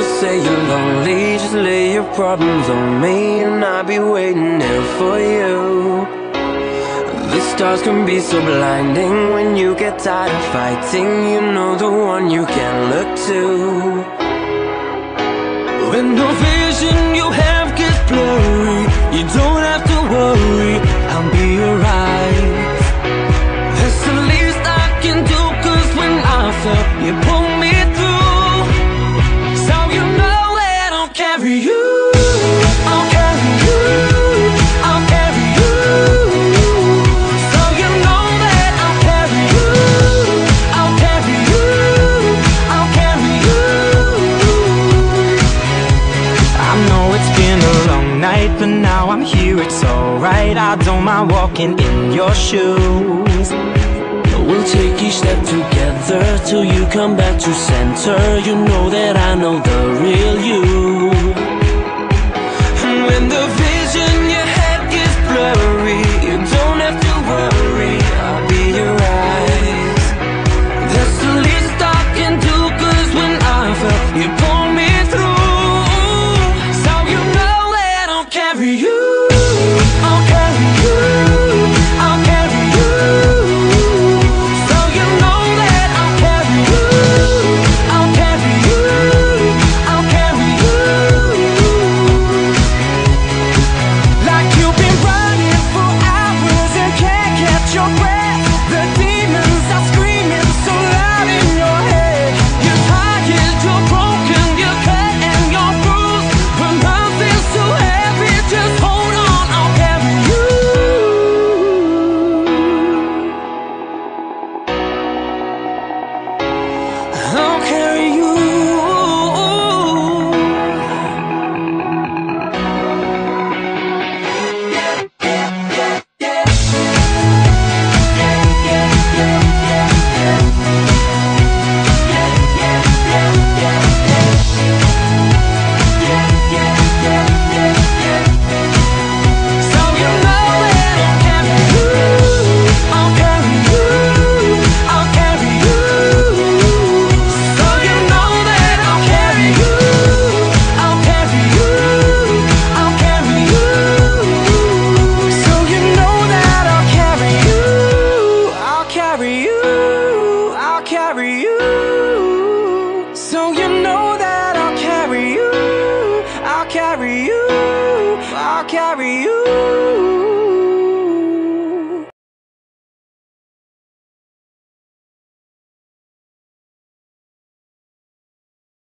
ever say you're lonely, just lay your problems on me and I'll be waiting here for you. The stars can be so blinding when you get tired of fighting. You know the one you can look to. When the vision you have gets blurry, you don't carry you. I'll carry you. I'll carry you. So you know that I'll carry you. I'll carry you. I'll carry you. I know it's been a long night, but now I'm here, it's alright. I don't mind walking in your shoes. We'll take each step together till you come back to center. You know that I know the real carry you. You. So you know that I'll carry you. I'll carry you. I'll carry you.